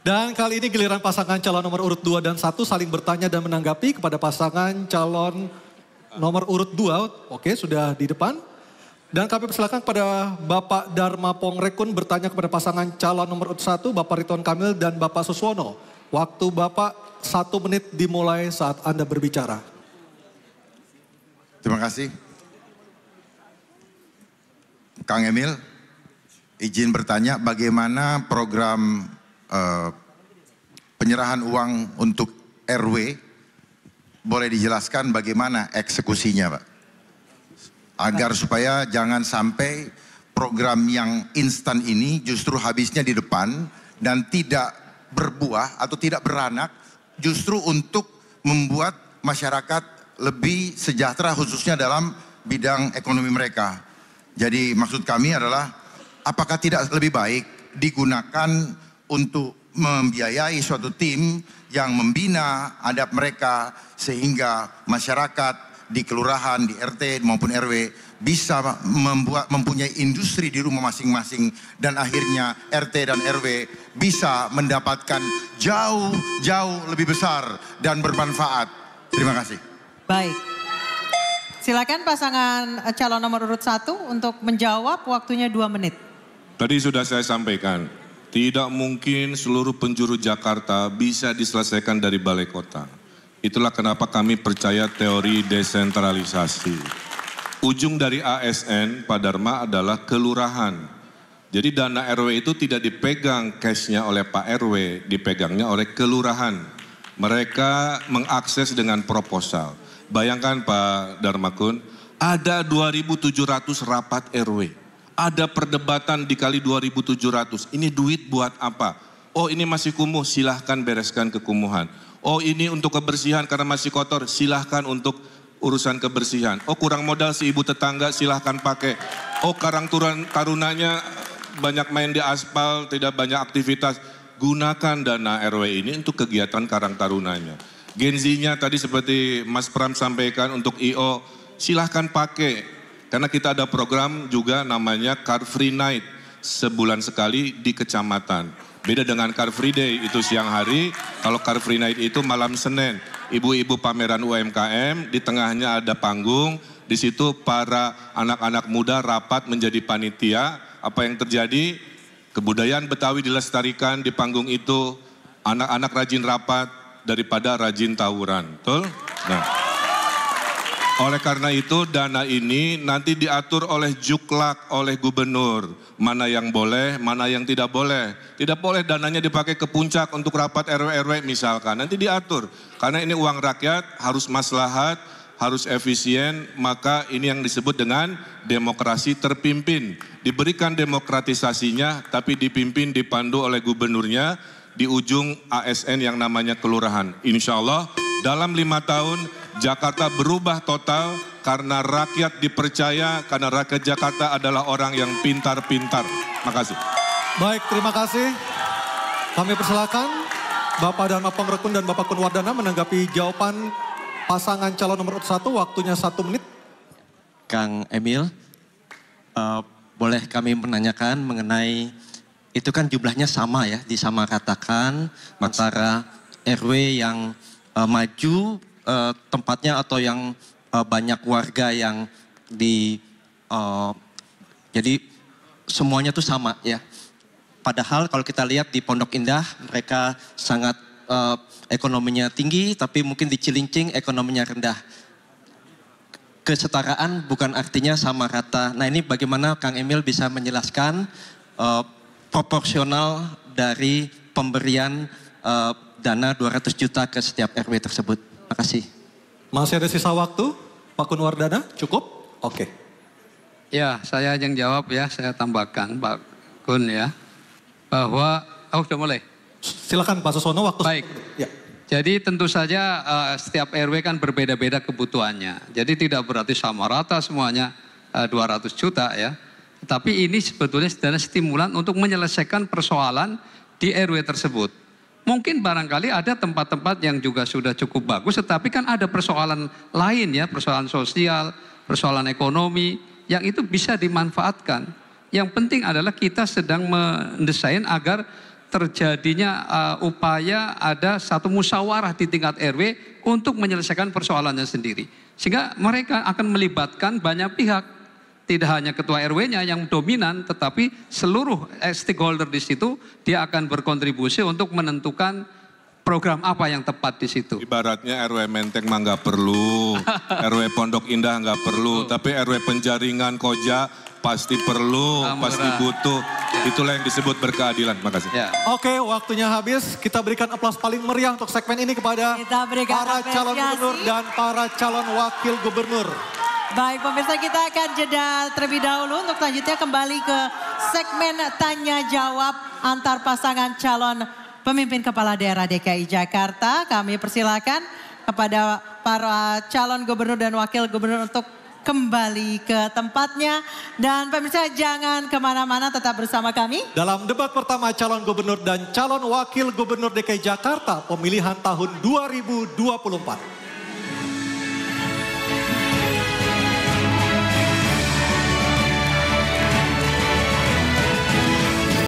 Dan kali ini giliran pasangan calon nomor urut 2 dan 1 saling bertanya dan menanggapi kepada pasangan calon nomor urut 2. Oke, sudah di depan. Dan kami persilakan kepada Bapak Dharma Pongrekun bertanya kepada pasangan calon nomor urut 1, Bapak Ridwan Kamil dan Bapak Suswono. Waktu Bapak satu menit dimulai saat Anda berbicara. Terima kasih. Kang Emil, izin bertanya bagaimana program uh, penyerahan uang untuk RW boleh dijelaskan bagaimana eksekusinya Pak? Agar supaya jangan sampai program yang instan ini justru habisnya di depan dan tidak berbuah atau tidak beranak justru untuk membuat masyarakat lebih sejahtera khususnya dalam bidang ekonomi mereka. Jadi maksud kami adalah apakah tidak lebih baik digunakan untuk membiayai suatu tim yang membina adab mereka sehingga masyarakat di kelurahan, di RT maupun RW bisa membuat mempunyai industri di rumah masing-masing dan akhirnya RT dan RW bisa mendapatkan jauh jauh lebih besar dan bermanfaat. Terima kasih. Baik. Silakan pasangan calon nomor urut satu untuk menjawab waktunya dua menit. Tadi sudah saya sampaikan, tidak mungkin seluruh penjuru Jakarta bisa diselesaikan dari balai kota. Itulah kenapa kami percaya teori desentralisasi. Ujung dari ASN Pak Dharma adalah kelurahan. Jadi dana RW itu tidak dipegang cashnya oleh Pak RW, dipegangnya oleh kelurahan. Mereka mengakses dengan proposal. Bayangkan Pak Dharmakun, ada 2.700 rapat RW ada perdebatan dikali 2.700. Ini duit buat apa? Oh ini masih kumuh, silahkan bereskan kekumuhan. Oh ini untuk kebersihan karena masih kotor, silahkan untuk urusan kebersihan. Oh kurang modal si ibu tetangga, silahkan pakai. Oh karang turun tarunanya banyak main di aspal, tidak banyak aktivitas. Gunakan dana RW ini untuk kegiatan karang tarunanya. Genzinya tadi seperti Mas Pram sampaikan untuk IO, silahkan pakai karena kita ada program juga namanya Car Free Night. Sebulan sekali di kecamatan. Beda dengan Car Free Day itu siang hari. Kalau Car Free Night itu malam Senin. Ibu-ibu pameran UMKM, di tengahnya ada panggung. Di situ para anak-anak muda rapat menjadi panitia. Apa yang terjadi? Kebudayaan Betawi dilestarikan di panggung itu. Anak-anak rajin rapat daripada rajin tawuran. Betul? Nah. Oleh karena itu dana ini nanti diatur oleh juklak, oleh gubernur. Mana yang boleh, mana yang tidak boleh. Tidak boleh dananya dipakai ke puncak untuk rapat RW-RW misalkan. Nanti diatur. Karena ini uang rakyat harus maslahat, harus efisien, maka ini yang disebut dengan demokrasi terpimpin. Diberikan demokratisasinya, tapi dipimpin, dipandu oleh gubernurnya di ujung ASN yang namanya kelurahan. Insya Allah dalam lima tahun Jakarta berubah total karena rakyat dipercaya, karena rakyat Jakarta adalah orang yang pintar-pintar. Makasih. Baik, terima kasih. Kami persilakan Bapak Dharma Pengrekun dan Bapak Kunwardana menanggapi jawaban pasangan calon nomor satu, waktunya satu menit. Kang Emil, uh, boleh kami menanyakan mengenai itu kan jumlahnya sama ya, disamakatakan antara RW yang uh, maju uh, tempatnya atau yang uh, banyak warga yang di uh, jadi semuanya tuh sama ya. Padahal kalau kita lihat di Pondok Indah mereka sangat uh, ekonominya tinggi tapi mungkin di Cilincing ekonominya rendah. Kesetaraan bukan artinya sama rata. Nah ini bagaimana Kang Emil bisa menjelaskan uh, proporsional dari pemberian uh, dana 200 juta ke setiap RW tersebut. Terima kasih. Masih ada sisa waktu, Pak Kunwardana, cukup? Oke. Ya, saya yang jawab ya, saya tambahkan Pak Kun ya. Bahwa, oh sudah mulai. Silakan Pak Susono, waktu. Baik. Ya. Jadi tentu saja uh, setiap RW kan berbeda-beda kebutuhannya. Jadi tidak berarti sama rata semuanya uh, eh, 200 juta ya. Tapi ini sebetulnya adalah stimulan untuk menyelesaikan persoalan di RW tersebut. Mungkin barangkali ada tempat-tempat yang juga sudah cukup bagus, tetapi kan ada persoalan lain ya, persoalan sosial, persoalan ekonomi, yang itu bisa dimanfaatkan. Yang penting adalah kita sedang mendesain agar terjadinya uh, upaya ada satu musyawarah di tingkat RW untuk menyelesaikan persoalannya sendiri. Sehingga mereka akan melibatkan banyak pihak. Tidak hanya ketua RW-nya yang dominan, tetapi seluruh eh, stakeholder di situ dia akan berkontribusi untuk menentukan program apa yang tepat di situ. Ibaratnya RW Menteng mah nggak perlu, RW Pondok Indah nggak perlu, tapi RW Penjaringan Koja pasti perlu, Ah, pasti butuh. Itulah yang disebut berkeadilan. Makasih. Ya. Oke, waktunya habis. Kita berikan aplaus paling meriah untuk segmen ini kepada para calon gubernur dan para calon wakil gubernur. Baik pemirsa kita akan jeda terlebih dahulu untuk selanjutnya kembali ke segmen tanya jawab antar pasangan calon pemimpin kepala daerah DKI Jakarta. Kami persilakan kepada para calon gubernur dan wakil gubernur untuk kembali ke tempatnya. Dan pemirsa jangan ke mana-mana tetap bersama kami. Dalam debat pertama calon gubernur dan calon wakil gubernur DKI Jakarta pemilihan tahun 2024.